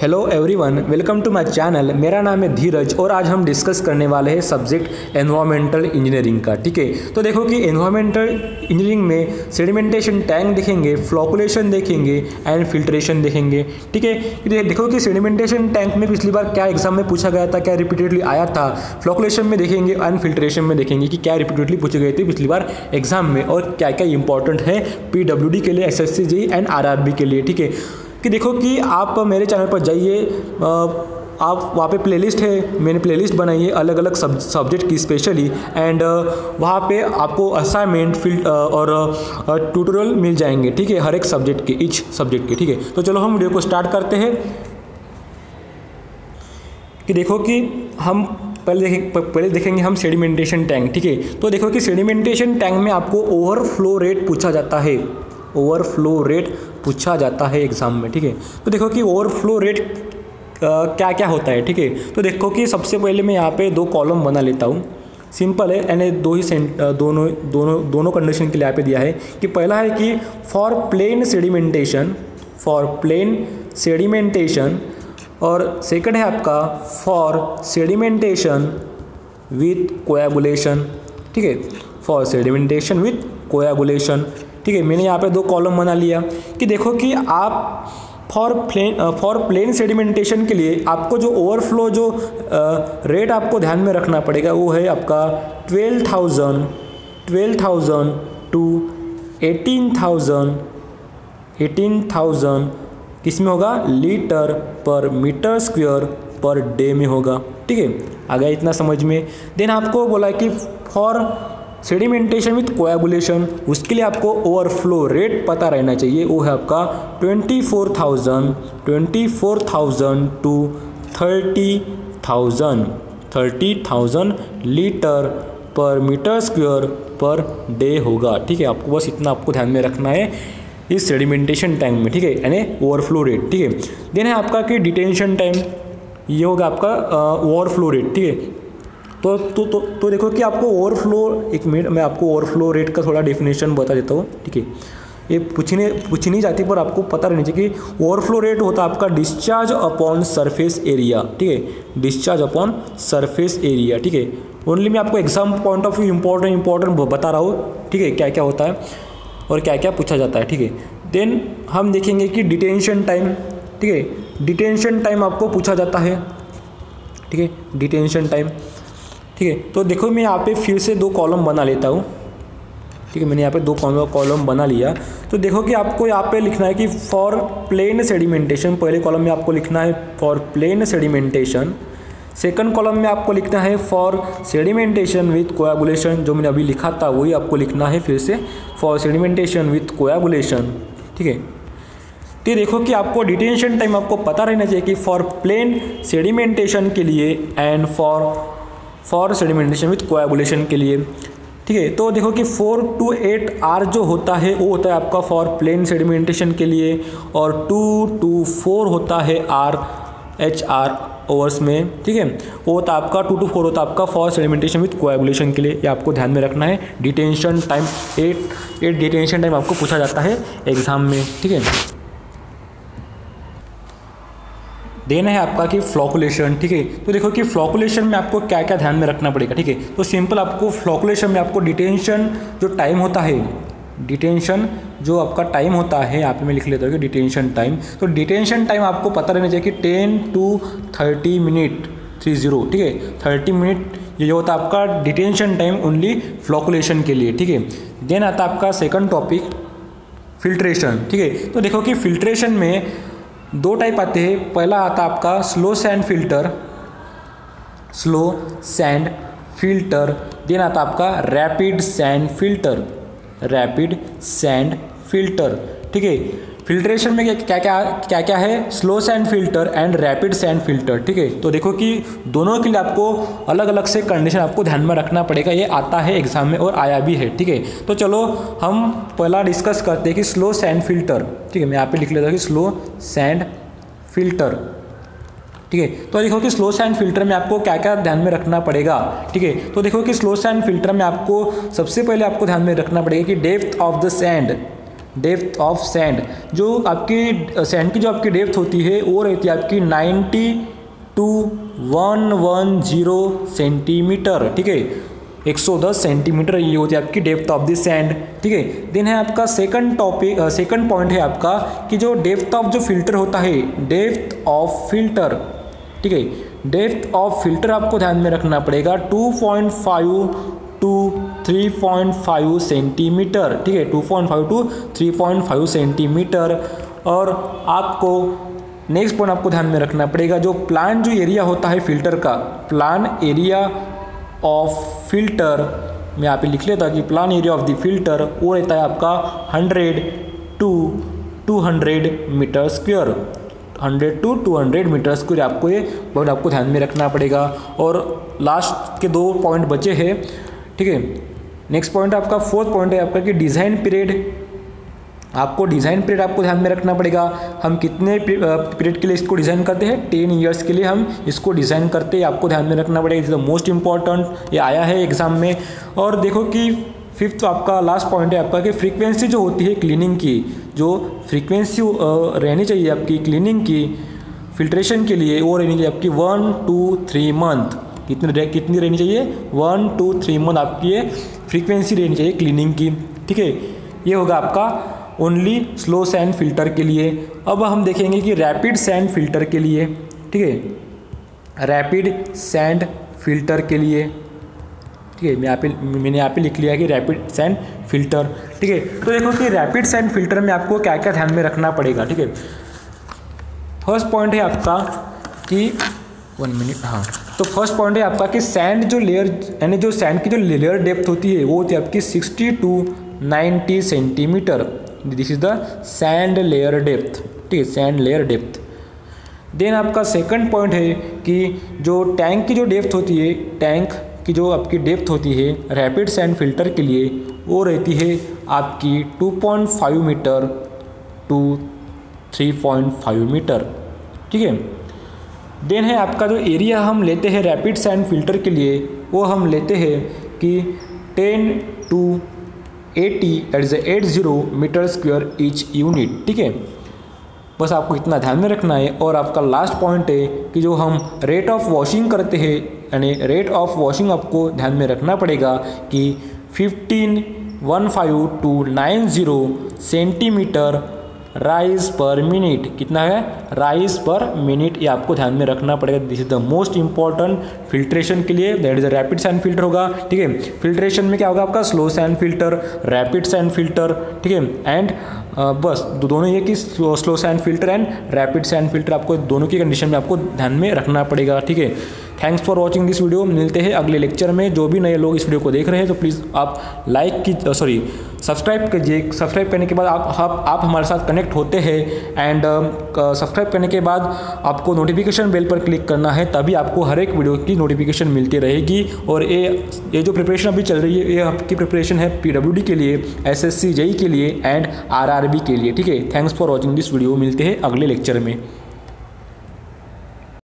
Hello everyone welcome to my channel मेरा नाम है धीरज और आज हम डिस्कस करने वाले हैं सब्जेक्ट एनवायरमेंटल इंजीनियरिंग का, ठीक है? तो देखो कि एनवायरमेंटल इंजीनियरिंग में सेडिमेंटेशन टैंक देखेंगे फ्लोकुलेशन देखेंगे एंड फिल्ट्रेशन देखेंगे, ठीक है? देखो कि सेडिमेंटेशन टैंक में पिछली बार क्या एग्ज़ाम में पूछा गया था, क्या रिपीटेडली आया था? फ्लोकुलेशन में देखेंगे एंड फिल्ट्रेशन में देखेंगे कि क्या रिपीटेडली पूछे गए थे पिछली बार एग्ज़ाम में और क्या क्या इंपॉर्टेंट है पी के लिए एस एस एंड आरआरबी के लिए, ठीक है? कि देखो कि आप मेरे चैनल पर जाइए आप वहाँ पे प्लेलिस्ट है, मैंने प्लेलिस्ट बनाई है अलग अलग सब सब्जेक्ट की स्पेशली एंड वहाँ पे आपको असाइनमेंट फ़ील्ड और ट्यूटोरियल मिल जाएँगे, ठीक है, हर एक सब्जेक्ट के इच सब्जेक्ट के, ठीक है। तो चलो हम वीडियो को स्टार्ट करते हैं। कि देखो कि हम पहले देखें पहले देखेंगे हम सेडिमेंटेशन टैंक ठीक है। तो देखो कि सेडिमेंटेशन टैंक में आपको ओवरफ्लो रेट पूछा जाता है। ओवरफ्लो रेट पूछा जाता है एग्ज़ाम में, ठीक है? तो देखो कि ओवरफ्लो रेट क्या क्या होता है, ठीक है? तो देखो कि सबसे पहले मैं यहाँ पे दो कॉलम बना लेता हूँ। सिंपल है यानी दो ही सेंट दोनों दोनों दोनों कंडीशन के लिए यहाँ पे दिया है कि पहला है कि for plain sedimentation for plain sedimentation और सेकंड है आपका फॉर सेडिमेंटेशन विथ कोएगुलेशन ठीक है? फॉर सेडिमेंटेशन विथ कोएगुलेशन ठीक है, मैंने यहाँ पे दो कॉलम बना लिया कि देखो कि आप for plain for plain sedimentation के लिए आपको जो ओवरफ्लो जो रेट आपको ध्यान में रखना पड़ेगा, वो है आपका twelve thousand twelve thousand to eighteen thousand eighteen thousand किसमें होगा? Litre per metre square per day में होगा। ठीक है, आ गया इतना समझ में। देन आपको बोला कि फॉर सेडिमेंटेशन विथ कोएगुलेशन उसके लिए आपको ओवरफ्लो रेट पता रहना चाहिए। वो है आपका twenty four thousand twenty four thousand to thirty thousand thirty thousand litre per metre square per day होगा। ठीक है, आपको बस इतना आपको ध्यान में रखना है इस सेडिमेंटेशन टाइम में। ठीक है, यानी ओवरफ्लो रेट ठीक है, देन है आपका कि डिटेंशन टाइम ये होगा आपका ओवरफ्लो रेट ठीक है तो तो तो तो देखो कि आपको ओवरफ्लो एक मिनट मैं आपको ओवरफ्लो रेट का थोड़ा डेफिनेशन बता देता हूँ, ठीक है? ये पूछने, पूछी नहीं जाती, पर आपको पता रहना चाहिए कि ओवरफ्लो रेट होता है आपका डिस्चार्ज अपॉन सरफेस एरिया ठीक है? डिस्चार्ज अपॉन सरफेस एरिया ठीक है? ओनली मैं आपको exam point of view important important बता रहा हूँ, ठीक है? क्या क्या होता है और क्या क्या पूछा जाता है, ठीक है? देन हम देखेंगे कि डिटेंशन टाइम ठीक है? डिटेंशन टाइम आपको पूछा जाता है, ठीक है? डिटेंशन टाइम ठीक है तो देखो मैं यहाँ पे फिर से दो कॉलम बना लेता हूँ। ठीक है, मैंने यहाँ पे दो कॉलम बना लिया। तो देखो कि आपको यहाँ पे लिखना है कि फॉर प्लेन सेडिमेंटेशन पहले कॉलम में आपको लिखना है for plain sedimentation second column में आपको लिखना है फॉर सेडिमेंटेशन विथ कोएगुलेशन जो मैंने अभी लिखा था, वही आपको लिखना है फिर से फॉर सेडिमेंटेशन विथ कोएगुलेशन ठीक है? तो देखो कि आपको डिटेंशन टाइम आपको पता रहना चाहिए कि फॉर प्लेन सेडिमेंटेशन के लिए and for for sedimentation with coagulation के लिए। ठीक है तो देखो कि फोर टू एट आर जो होता है, वो होता है आपका फॉर प्लेन सेडिमेंटेशन के लिए और टू टू फोर होता है आर, एच आर ओवर्स में। ठीक है, वो होता है आपका, टू टू फोर होता है आपका फॉर सेडिमेंटेशन विथ कोएगुलेशन के लिए। ये आपको ध्यान में रखना है। Detention time, at at detention time आपको पूछा जाता है एग्ज़ाम में। ठीक है देना है आपका कि फ्लॉकुलेशन ठीक है? तो देखो कि फ्लॉकुलेशन में आपको क्या क्या ध्यान में रखना पड़ेगा, ठीक है? तो सिंपल आपको फ्लॉकुलेशन में आपको डिटेंशन जो टाइम होता है डिटेंशन जो आपका टाइम होता है यहाँ पे मैं लिख लेता हूँ कि डिटेंशन टाइम तो डिटेंशन टाइम आपको पता रहना चाहिए कि ten to thirty minute three zero ठीक है? थर्टी मिनट ये जो होता है आपका डिटेंशन टाइम ओनली फ्लॉकुलेशन के लिए, ठीक है? देन आता आपका सेकंड टॉपिक फिल्ट्रेशन ठीक है? तो देखो कि फिल्ट्रेशन में दो टाइप आते हैं। पहला आता आपका slow sand filter slow sand filter then आता आपका rapid sand filter rapid sand filter ठीक है? फिल्ट्रेशन में क्या क्या क्या क्या है? Slow sand filter and rapid sand filter ठीक है? तो देखो कि दोनों के लिए आपको अलग अलग से कंडीशन आपको ध्यान में रखना पड़ेगा। ये आता है एग्ज़ाम में और आया भी है, ठीक है? तो चलो, हम पहला डिस्कस करते हैं कि स्लो सैंड फ़िल्टर ठीक है? मैं यहाँ पे लिख लेता हूँ कि स्लो सैंड फ़िल्टर ठीक है? तो देखो कि स्लो सैंड फ़िल्टर में आपको क्या क्या ध्यान में रखना पड़ेगा, ठीक है? तो देखो कि स्लो सैंड फ़िल्टर में आपको सबसे पहले आपको ध्यान में रखना पड़ेगा कि depth of the sand depth of sand. जो आपकी सैंड की जो आपकी डेप्थ होती है, वो रहती है आपकी ninety to one one zero centimetre, ठीक है? 110 सेंटीमीटर ये होती है आपकी डेप्थ ऑफ़ द सैंड, ठीक है? देन है आपका सेकंड टॉपिक सेकंड पॉइंट है आपका कि जो डेप्थ ऑफ़ जो फ़िल्टर होता है, डेप्थ ऑफ़ फ़िल्टर, ठीक है? डेप्थ ऑफ़ फ़िल्टर आपको ध्यान में रखना पड़ेगा 2.5 टू 3.5 सेंटीमीटर, ठीक है 2.5 टू 3.5 सेंटीमीटर। और आपको नेक्स्ट पॉइंट आपको ध्यान में रखना पड़ेगा, जो प्लान जो एरिया होता है फ़िल्टर का प्लान एरिया ऑफ़ फ़िल्टर मैं यहाँ पे लिख लेता कि plan area of the filter वो रहता है आपका hundred to two hundred metre square hundred to two hundred metre square आपको ये पॉइंट आपको ध्यान में रखना पड़ेगा। और लास्ट के दो पॉइंट बचे हैं ठीक है? नेक्स्ट पॉइंट आपका फोर्थ पॉइंट है आपका कि डिज़ाइन पीरियड आपको डिज़ाइन पीरियड आपको ध्यान में रखना पड़ेगा। हम कितने पीरियड के लिए इसको डिज़ाइन करते हैं? टेन ईयर्स के लिए हम इसको डिज़ाइन करते हैं। आपको ध्यान में रखना पड़ेगा। इज़ द मोस्ट इंपॉर्टेंट ये आया है एग्ज़ाम में। और देखो कि फिफ्थ आपका लास्ट पॉइंट है आपका कि फ्रीक्वेंसी जो होती है क्लीनिंग की, जो फ्रीक्वेंसी रहनी चाहिए आपकी क्लीनिंग की फिल्ट्रेशन के लिए वो रहनी चाहिए आपकी वन टू थ्री मंथ कितनी कितनी रहनी चाहिए? वन टू थ्री मंथ आपकी ये फ्रीक्वेंसी रहनी चाहिए क्लीनिंग की, ठीक है? ये होगा आपका ओनली स्लो सैंड फ़िल्टर के लिए। अब हम देखेंगे कि रैपिड सैंड फ़िल्टर के लिए, ठीक है? रैपिड सैंड फ़िल्टर के लिए, ठीक है? मैं यहाँ पे मैंने यहाँ पे लिख लिया कि रैपिड सैंड फ़िल्टर ठीक है? तो देखो कि रैपिड सैंड फ़िल्टर में आपको क्या क्या ध्यान में रखना पड़ेगा, ठीक है? फ़र्स्ट पॉइंट है आपका कि वन मिनट हाँ। तो फ़र्स्ट पॉइंट है आपका कि सैंड जो लेयर यानी जो सैंड की जो लेयर डेप्थ होती है, वो होती है आपकी sixty to ninety centimetre this is the sand layer depth ठीक है सैंड लेयर डेप्थ देन आपका सेकंड पॉइंट है कि जो टैंक की जो डेप्थ होती है टैंक की जो आपकी डेप्थ होती है रैपिड सैंड फ़िल्टर के लिए, वो रहती है आपकी 2.5 मीटर टू 3.5 मीटर ठीक है? देन है, आपका जो एरिया हम लेते हैं रैपिड सैंड फ़िल्टर के लिए, वो हम लेते हैं कि 10 to eighty that is eight zero metre square each unit ठीक है? बस आपको इतना ध्यान में रखना है और आपका लास्ट पॉइंट है कि जो हम रेट ऑफ़ वॉशिंग करते हैं, यानी रेट ऑफ़ वॉशिंग आपको ध्यान में रखना पड़ेगा कि fifteen one five two nine zero centimetre rice पर मिनट कितना है? राइस पर मिनट ये आपको ध्यान में रखना पड़ेगा। This is the most important filtration के लिए। That is a rapid sand filter होगा। ठीक है? फिल्ट्रेशन में क्या होगा आपका? Slow sand filter rapid sand filter ठीक है? एंड बस दोनों ये कि slow sand filter and rapid sand filter आपको दोनों की कंडीशन में आपको ध्यान में रखना पड़ेगा। ठीक है? Thanks for watching this video मिलते हैं अगले लेक्चर में। जो भी नए लोग इस वीडियो को देख रहे हैं तो प्लीज़ आप लाइक की सॉरी सब्सक्राइब कीजिए। सब्सक्राइब करने के बाद आप आप, आप हमारे साथ कनेक्ट होते हैं। एंड सब्सक्राइब करने के बाद आपको नोटिफिकेशन बेल पर क्लिक करना है तभी आपको हर एक वीडियो की नोटिफिकेशन मिलती रहेगी। और ये ये जो प्रिपरेशन अभी चल रही है ये आपकी प्रिपरेशन है पीडब्ल्यूडी के लिए एस एस के लिए एंड आरआरबी के लिए। ठीक है? Thanks for watching this video मिलते हैं अगले लेक्चर में।